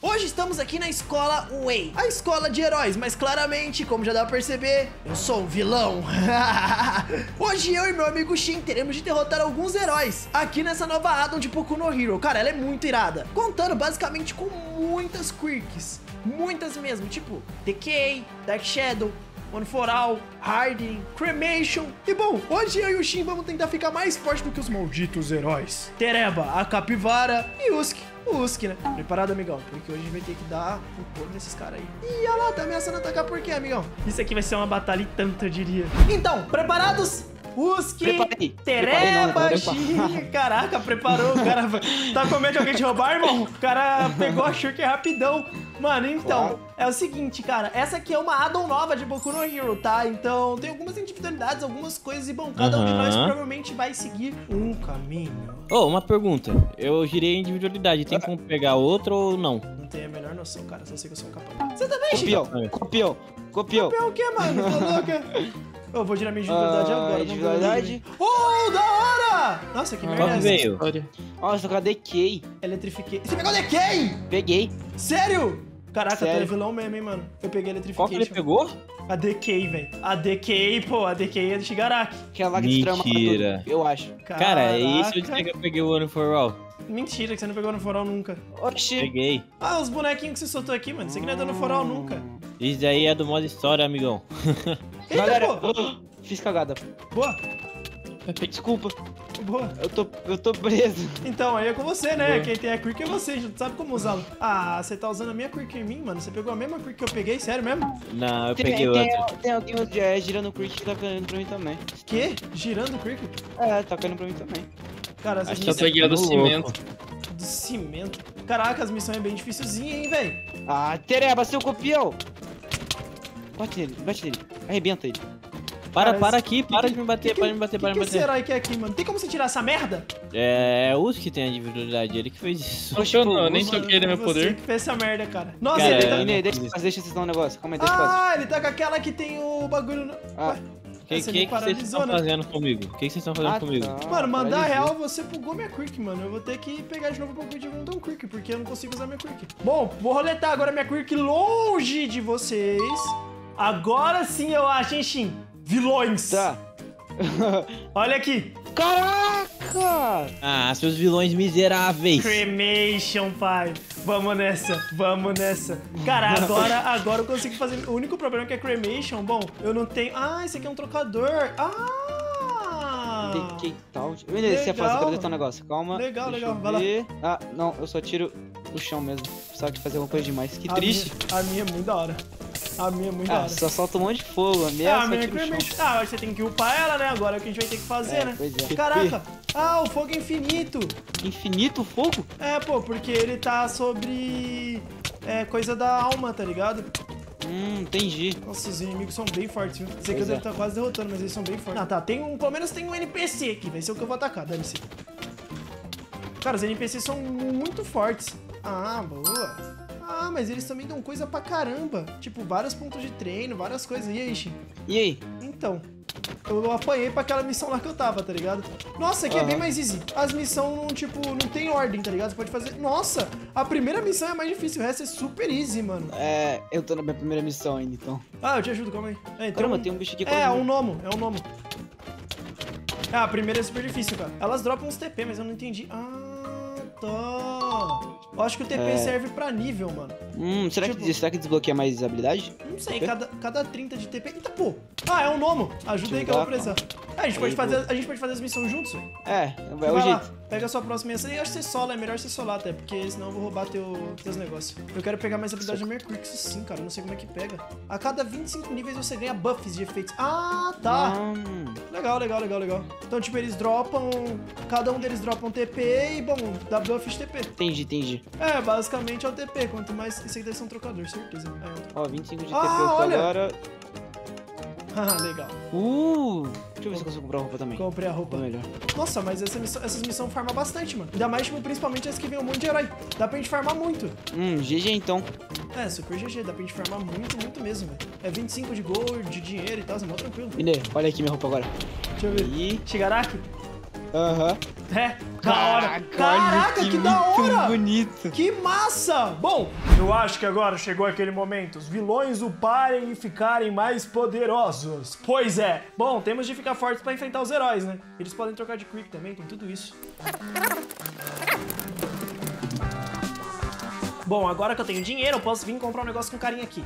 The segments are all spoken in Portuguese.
Hoje estamos aqui na escola Way, a escola de heróis, mas claramente, como já dá pra perceber, eu sou um vilão. Hoje eu e meu amigo Shin teremos de derrotar alguns heróis aqui nessa nova addon de Boku no Hero. Cara, ela é muito irada, contando basicamente com muitas quirks, muitas mesmo, tipo Decay, Dark Shadow, One for All, Harding, Cremation. E bom, hoje eu e o Shin vamos tentar ficar mais forte do que os malditos heróis. Tereba, a Capivara e Uski. O Uski, né? Preparado, amigão? Porque hoje a gente vai ter que dar um pôr nesses caras aí. Ih, olha lá, tá ameaçando atacar por quê, amigão? Isso aqui vai ser uma batalha e tanto, eu diria. Então, preparados? Uski, Preparei. Tereba, Preparei. Caraca, preparou. O cara tá com medo de alguém te roubar, irmão? O cara pegou a Shurk rapidão. Mano, então, Uau. é o seguinte, cara. Essa aqui é uma addon nova de Boku no Hero, tá? Então, tem algumas individualidades, algumas coisas. E, bom, cada um de nós provavelmente vai seguir um caminho. Ô, uma pergunta. Eu girei a individualidade. Tem como pegar outro ou não? Não tenho a menor noção, cara. Só sei que eu sou um capaz. Você também, Chico? Copiou, copiou, copiou. Copiou o quê, mano? Tá louca? Eu vou girar minha individualidade Ah, agora. individualidade. Oh, da hora! Nossa, que merda Qual é que essa? veio? Nossa, cadê Kay? Eletrifiquei. Você pegou Decay? Peguei. Sério? Caraca, tu é vilão mesmo, hein, mano. Eu peguei Qual que ele pegou? A DK, velho. A DK, pô, a DK é de Shigaraki. Lá que destruiu a mata Mentira. tudo, eu acho. Cara, é isso Caraca. eu disse que eu peguei o One for All. Mentira, que você não pegou no foral nunca. Oxi. Peguei. Ah, os bonequinhos que você soltou aqui, mano. Isso aqui não é dando foral nunca. Isso daí é do modo história, amigão. Eita, Galera, eu fiz cagada. Boa, Desculpa, boa. eu tô, eu tô preso. Então, aí é com você, né? Boa. Quem tem a Quick é você, a gente não sabe como usá-lo. Ah, você tá usando a minha Quick em mim, mano? Você pegou a mesma Quick que eu peguei? Sério mesmo? Não, eu Tem, peguei tem, outro. tem alguém é, girando o Creek que tá caindo pra mim também. Quê? Girando o Quick? É, tá caindo pra mim também. Cara, essas Acho que eu peguei a do louco. cimento. do cimento. Caraca, as missões é bem dificilzinha, hein, velho? Ah, Tereba, seu copião! Bate nele, bate nele. Arrebenta ele. Para, Cara, para aqui, para de me bater, Que para de me bater, que, para de que me esse bater. herói quer aqui, mano? Tem como você tirar essa merda? É, é o Uso que tem a individualidade, ele que fez isso. Funcionou, eu nem Mano, toquei no meu você poder. que fez essa merda, cara. Nossa, Cara, ele é- tá... Ine, deixa, deixa, deixa vocês dar um negócio. Calma aí, deixa. Ah, ele tá com aquela que tem o bagulho... No... Ah. O que, que, que vocês estão né? fazendo comigo? O que, que vocês estão fazendo Ah, comigo? tá, Mano, mandar real, você bugou minha Quick, mano. Eu vou ter que pegar de novo de montar um Quick, porque eu não consigo usar minha Quick. Bom, vou roletar agora minha Quick longe de vocês. Agora sim eu acho, hein, Shin? Vilões! Tá. Olha aqui. Caraca! Ah, seus vilões miseráveis. Cremation, pai. Vamos nessa, vamos nessa. Cara, agora, agora eu consigo fazer. O único problema é que é Cremation. Bom, eu não tenho. Ah, esse aqui é um trocador. Ah! Tem que tal. Beleza, você é fácil, eu quero testar um negócio. Calma. Legal, legal, vai lá. Ah, não, eu só tiro o chão mesmo. Precisava de fazer alguma coisa demais. Que A triste. minha- a minha é muito da hora. A minha é muito Ah, só solta um monte de fogo. A minha Ah, é a só minha é tira o chão. Cremation. Ah, você tem que upar ela, né? Agora é o que a gente vai ter que fazer, É, né? pois é. Caraca! Ah, o fogo é infinito. Infinito fogo? É, pô, porque ele tá sobre. É, coisa da alma, tá ligado? Hum, entendi. Nossa, os inimigos são bem fortes, viu? Sei que eu Pois devo é. estar quase derrotando, mas eles são bem fortes. Ah, tá. Tem um, pelo menos tem um NPC aqui. Vai ser o que eu vou atacar, dane-se. Cara, os NPCs são muito fortes. Ah, boa. Ah, mas eles também dão coisa pra caramba. Tipo, vários pontos de treino, várias coisas. E aí, Shin? E aí? Então, eu apanhei pra aquela missão lá que eu tava, tá ligado? Nossa, aqui é Aham. bem mais easy. As missões, não, tipo, não tem ordem, tá ligado? Você pode fazer... Nossa, a primeira missão é mais difícil, o resto é super easy, mano. É, eu tô na minha primeira missão ainda, então. Ah, eu te ajudo, calma aí. É, então... Caramba, tem um bicho aqui É, é um gnomo, é um gnomo. Ah, a primeira é super difícil, cara. Elas dropam uns TP, mas eu não entendi. Ah, tá. Eu acho que o TP É. serve pra nível, mano. Hum, será, Tipo- que, será que desbloqueia mais habilidade? Não sei, TP? cada, cada 30 de TP... Eita, pô! Ah, é um gnomo. Ajuda aí que eu vou precisar. Ah, a gente, pode Aí, fazer, boa. a gente pode fazer as missões juntos, velho. É, é Vai o lá, jeito. pega a sua próxima missão. E acho que você sola, é melhor você solar até, porque senão eu vou roubar teu, teus negócios. Eu quero pegar mais habilidade da minha Quick, isso sim, cara. Eu não sei como é que pega. A cada 25 níveis você ganha buffs de efeitos. Ah, tá. Hum, Legal, legal, legal, legal. Então, tipo, eles dropam. Cada um deles dropa um TP e, bom, dá buff de TP. entendi, entendi. É, basicamente é o TP. Quanto mais. Esse aí deve ser um trocador, certeza. É, um Ó, 25 de Ah, TP eu olha! agora. Ah, legal. Uh! Deixa eu ver se eu consigo comprar roupa também. Comprei a roupa. Ou melhor. Nossa, mas essa missão- essas missões farmam bastante, mano. Ainda mais, tipo, principalmente as que vem um monte de herói. Dá pra gente farmar muito. Hum, GG então. É, super GG, dá pra gente farmar muito, muito mesmo, velho. É 25 de gold, de dinheiro e tal, é mó tranquilo. Ine, olha aqui minha roupa agora. Deixa eu ver. Aí. Shigaraki? Aham. É, da hora. Caraca, que, da muito hora! bonito. Que massa! Bom, eu acho que agora chegou aquele momento. Os vilões uparem e ficarem mais poderosos. Pois é. Bom, temos de ficar fortes pra enfrentar os heróis, né? Eles podem trocar de quick também, tem tudo isso. Bom, agora que eu tenho dinheiro, eu posso vir comprar um negócio com carinha aqui.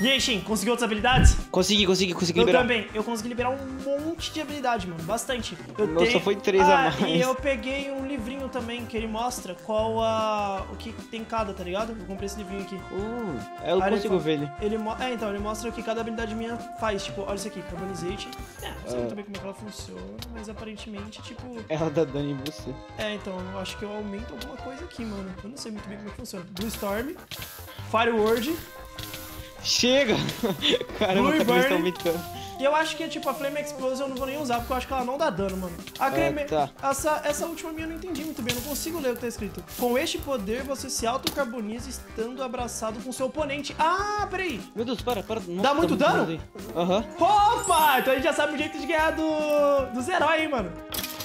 E aí, Shin, conseguiu outras habilidades? Consegui, consegui, consegui Eu liberar. também. Eu consegui liberar um monte de habilidade, mano. Bastante. Eu Meu, só foi três a ah, mais. E eu peguei um livrinho também que ele mostra qual a... o que tem cada, tá ligado? Eu comprei esse livrinho aqui. Uh, eu Aí ele consigo fala- ver ele. Ele mo- É, então, ele mostra o que cada habilidade minha faz. Tipo, olha isso aqui, Carbonizate. É, não sei É. muito bem como é que ela funciona, mas aparentemente, tipo... Ela dá dano em você. É, então, eu acho que eu aumento alguma coisa aqui, mano. Eu não sei muito bem como é que funciona. Blue Storm, Fireword, Chega! Caramba, Blue tá Burn. aumentando. E eu acho que, tipo, a Flame Explosion eu não vou nem usar, porque eu acho que ela não dá dano, mano. A creme... tá. essa, essa última minha eu não entendi muito bem, eu não consigo ler o que tá escrito. Com este poder, você se autocarboniza estando abraçado com seu oponente. Ah, peraí. Meu Deus, para, para. Dá tá muito dano? aí. Aham. Opa! Então a gente já sabe o jeito de ganhar do... dos heróis, hein, mano.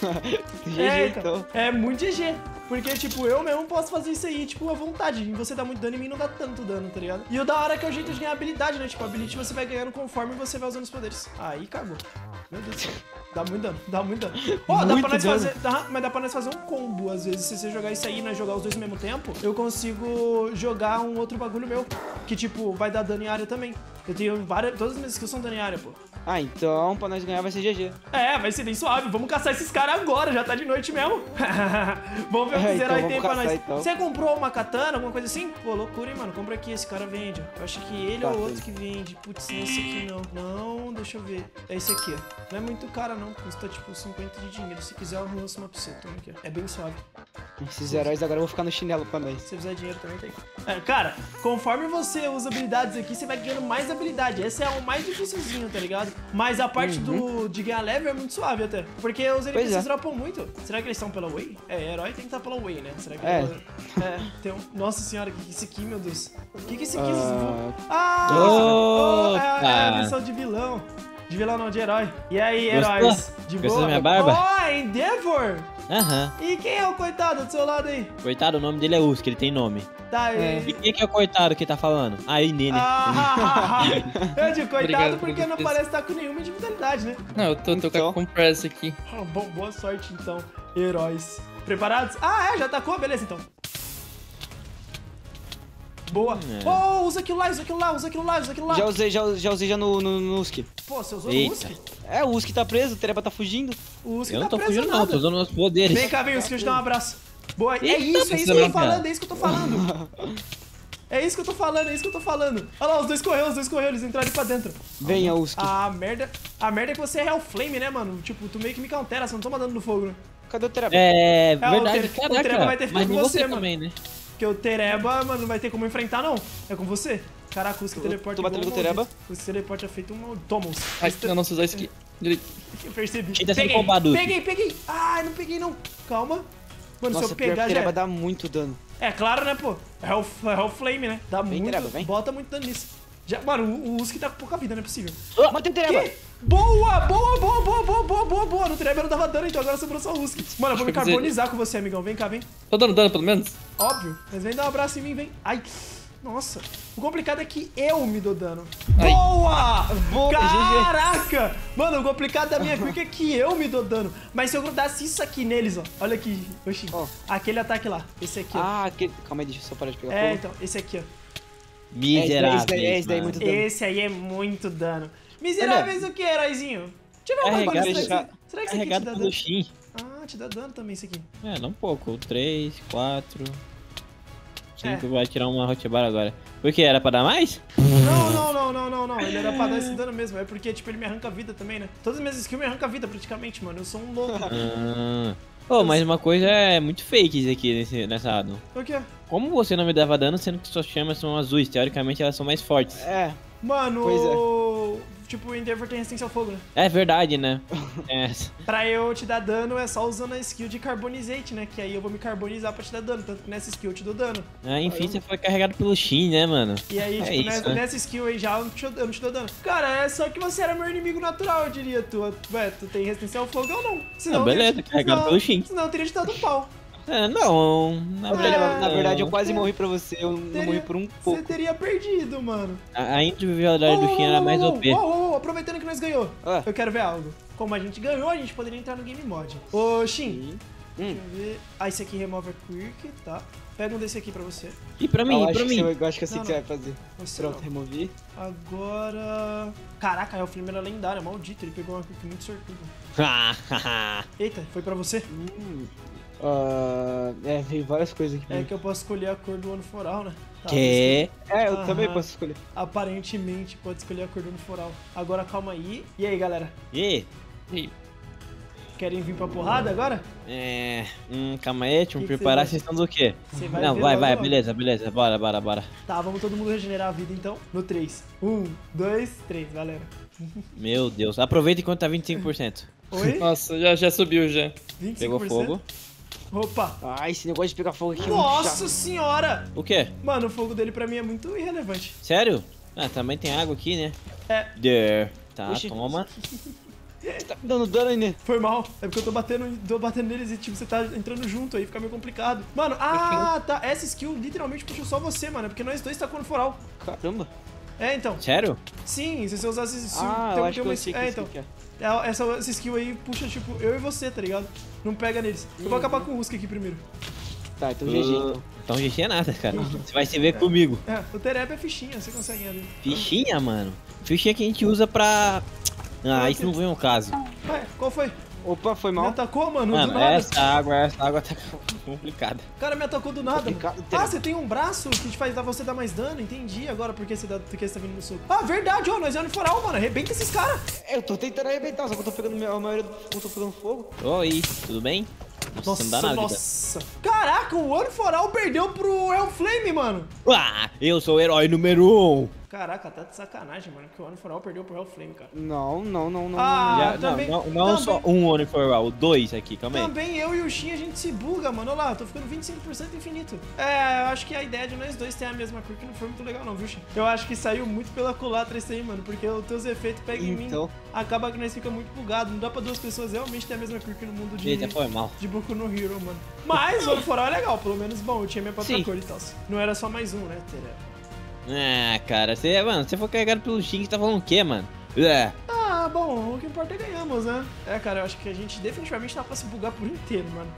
GG, é, então. É muito GG. Porque, tipo, eu mesmo posso fazer isso aí, tipo, à vontade. Em você dá muito dano, em mim não dá tanto dano, tá ligado? E o da hora é que é o jeito de ganhar habilidade, né? Tipo, a ability você vai ganhando conforme você vai usando os poderes. Aí cagou. Meu Deus do céu. Dá muito dano, dá muito dano. Ó, dá pra nós dano. fazer. Dá, mas dá pra nós fazer um combo, às vezes. Se você jogar isso aí e nós jogar os dois ao mesmo tempo, eu consigo jogar um outro bagulho meu. Que, tipo, vai dar dano em área também. Eu tenho várias. Todas as minhas skills são dano em área, pô. Ah, então pra nós ganhar vai ser GG. É, vai ser bem suave. Vamos caçar esses caras agora, já tá de noite mesmo. vamos ver o que É, os então tem pra nós. então. Você comprou uma katana, alguma coisa assim? Pô, loucura, hein, mano. Compra aqui, esse cara vende. Eu acho que ele Tá, ou outro que vende. Putz, não é esse aqui não. Não, deixa eu ver. É esse aqui, ó. Não é muito caro, não. Custa tipo 50 de dinheiro. Se quiser, eu lanço uma pra você. Toma aqui, ó. É bem suave. Esses heróis agora vão ficar no chinelo pra nós. Se você precisar de dinheiro também tem. É, cara, conforme você usa habilidades aqui, você vai ganhando mais habilidade. Esse é o mais dificilzinho, tá ligado? Mas a parte do, de ganhar level é muito suave até. Porque os NPCs é. dropam muito. Será que eles estão pela Way? É, herói tem que estar pela Way, né? Será que É. É, tem um... Nossa senhora, o que que é isso aqui, meu Deus? O que que é isso aqui? Ah. Ah! oh, é, a- é a missão de vilão. De vilão não, de herói. E aí, Gostou? heróis? De Gostou boa? da minha barba? Ó, Endeavor! Aham. E quem é o coitado do seu lado aí? Coitado, o nome dele é Usk, ele tem nome. Tá, É. E quem que é o coitado que tá falando? Ah, e Nene. Ah, eu digo coitado Obrigado porque não parece estar com nenhuma individualidade, né? Não, eu tô, tô Então. com pressa aqui. Ah, bom, boa sorte então, heróis. Preparados? Ah, é, já tacou? Beleza então. Boa. É. Oh, usa aquilo lá, usa aquilo lá, usa aquilo lá, usa aquilo lá. Já usei, já, já usei já no, no, no Usk. Pô, você usou Eita. o Usk? É, o Usk tá preso, o Treba tá fugindo. O Usk Eu tá não tô preso fugindo, nada. não, tô usando meus poderes. Vem cá, vem, Usk, eu te dar um abraço. Boa, é Eita, isso, é isso que eu tô falando, é isso que eu tô falando. É isso que eu tô falando, é isso que eu tô falando. Olha lá, os dois correu, os dois correu, eles entraram ali pra dentro. Venha, Usk. A merda, a merda é que você é Hellflame, né, mano? Tipo, tu meio que me countera, você não toma dano no fogo, né? Cadê o Treba? É, o verdade, o Tereba caraca. vai ter que Mas ficar com com você você, mano. também, né? Porque o Tereba, mano, não vai ter como enfrentar, não. É com você. Caraca, o Usk Tô- teleporta tô batendo com o Tereba. O Usk teleporta é feito um... Toma, Usk. Ai, eu não sei usar isso aqui. Direito. Eu percebi. Quem tá sendo peguei, roubado, Usk? peguei, peguei. Ai, não peguei, não. Calma. Mano, Nossa, se eu que pegar o já... Treba É, dá muito dano. é claro, né, pô? É o, é o Flame, né? Dá Vem, muito... Tereba, vem. Bota muito dano nisso. Já, mano, o, o Usk tá com pouca vida, não é possível. Matei o Treba! Que? Boa, boa, boa, boa, boa, boa, boa, boa. No Trevor não dava dano, então agora sobrou só o Husk. Mano, eu vou me eu carbonizar com você, amigão. Vem cá, vem. Tô dando dano, pelo menos? Óbvio. Mas vem dar um abraço em mim, vem. Ai. Nossa. O complicado é que eu me dou dano. Ai. Boa! Boa, Caraca! Mano, o complicado da minha quick é que eu me dou dano. Mas se eu grudasse isso aqui neles, ó. Olha aqui, Oxi. Ó. Aquele ataque lá. Esse aqui, ó. Ah, aquele... Calma aí, deixa eu só parar de pegar É, fogo. então. Esse aqui, ó. Miserável. esse daí, esse daí é muito dano. Esse aí é muito dano. Miseráveis o que, heróizinho? Deixa eu ver uma coisa. Será deixar- que será que isso aqui te dá dano? Shin. Ah, te dá dano também isso aqui. É, não pouco. 3, 4, 5, É. vai tirar uma hotbar agora. Por que? Era pra dar mais? Não, não, não, não, não, não. Ele era pra dar esse dano mesmo. É porque, tipo, ele me arranca a vida também, né? Todas as minhas skills me arrancam a vida praticamente, mano. Eu sou um louco. Ah. Oh, mas uma coisa é muito fake isso aqui nesse, nessa addon. o quê? Como você não me dava dano, sendo que suas chamas são azuis? Teoricamente elas são mais fortes. É, Mano, Pois é. Tipo, o Endeavor tem resistência ao fogo, né? É verdade, né? É. Pra eu te dar dano é só usando a skill de Carbonizate, né? Que aí eu vou me carbonizar pra te dar dano. Tanto que nessa skill eu te dou dano. Ah, enfim, você foi carregado pelo Shin, né, mano? E aí, É tipo, isso, nessa, né? nessa skill aí já eu não, te, eu não te dou dano. Cara, é só que você era meu inimigo natural, eu diria. Tu, ué, tu tem resistência ao fogo ou não? Senão Ah, eu beleza, te- carregado senão- pelo Shin. Senão eu teria te dado um pau. É, não. Na verdade, É. na verdade, eu quase É. morri pra você, eu não Teria- morri por um Você pouco. teria perdido, mano. A, a individualidade do Shin era mais Uou, OP. uou, uou, uou, aproveitando que nós ganhou. Ah. Eu quero ver algo. Como a gente ganhou, a gente poderia entrar no Game Mod. Ô, Shin, Hum. deixa eu ver. Ah, esse aqui remove a Quirk, tá? Pega um desse aqui pra você. E pra mim, eu, e acho pra que mim. você vai- eu acho que eu sei Não, o que você não. vai fazer. Você Pronto, não. removi. Agora... Caraca, é o era lendário, maldito. Ele pegou uma Quirk muito sortuda. Eita, foi pra você? Hum. Ah, é, veio várias coisas aqui. pra É que eu posso escolher a cor do ano foral, né? Tá, que? É, eu Aham. também posso escolher. Aparentemente pode escolher a cor do ano foral. Agora calma aí. E aí, galera? E? E Querem vir pra porrada agora? É. Hum, calma aí, deixa eu me preparar. você Vocês estão do quê? Você vai Não, vai, logo, vai, beleza, beleza. Bora, bora, bora. Tá, vamos todo mundo regenerar a vida então. No 3. 1, 2, 3, galera. Meu Deus. Aproveita enquanto tá 25%. Oi? Nossa, já, já subiu já. 25%. Pegou fogo. Opa! Ah, esse negócio de pegar fogo aqui é muito Nossa chato. senhora! O quê? Mano, o fogo dele pra mim é muito irrelevante. Sério? Ah, também tem água aqui, né? É, There. Tá, Oxi. toma. Você tá me dando dano ainda. foi mal. É porque eu tô batendo, tô batendo neles e tipo, você tá entrando junto aí, fica meio complicado. Mano, ah, tá. Essa skill literalmente puxou só você, mano. É porque nós dois tá com o foral. Caramba. É, então. Sério? Sim, se você usasse esse Ah, tem- eu acho tem que uma- eu sei que É, isso então. aqui é. É, Essa, essa skill aí puxa, tipo, eu e você, tá ligado? Não pega neles. Eu vou acabar com o Husk aqui primeiro. Tá, então GG. Então. Então GG é nada, cara. Você vai se ver comigo. É, o Tereb é fichinha, você consegue ali. Fichinha, mano. Fichinha que a gente usa pra. Ah, isso não vem ao caso. Ué, qual foi? Opa, foi Me mal. atacou, mano, do Mano, nada. essa água, essa água tá complicada. O cara me atacou do nada. Complicado, Ah, você tem um braço que te faz dar você dar mais dano, entendi agora porque você, dá, porque você tá vindo no soco. Ah, verdade, ó, nós é uniforal, mano. Arrebenta esses caras. Eu tô tentando arrebentar, só que eu tô pegando a maioria do eu tô pegando fogo. Oi, tudo bem? Nossa, não dá nada. vida. nossa. Caraca, o uniforal perdeu pro Hellflame, mano. Ah, eu sou o herói número 1. Um. Caraca, tá de sacanagem, mano, que o uniforal perdeu pro Hellflame, cara. Não, não, não, não. Ah, Já- também- não, não, não também- só um One for All, dois aqui, calma aí. Também eu e o Shin a gente se buga, mano. Olha lá, eu tô ficando 25% infinito. É, eu acho que a ideia de nós dois ter a mesma cor que não foi muito legal, não, viu, Shin? Eu acho que saiu muito pela culatra isso aí, mano. Porque os teus efeitos pegam em mim. Então. Acaba que nós fica muito bugado. Não dá pra duas pessoas realmente ter a mesma cor que no mundo de. Eita, foi mal. De Boku no Hero, mano. Mas o Foral é legal, pelo menos bom, eu tinha minha própria Sim. cor e tal. Não era só mais um, né, Tere? Ah, cara, você, mano, você foi carregado pelo Shin, tá falando o quê, mano? É. Ah, bom, o que importa é ganhamos, né? É, cara, eu acho que a gente definitivamente tá pra se bugar por inteiro, mano.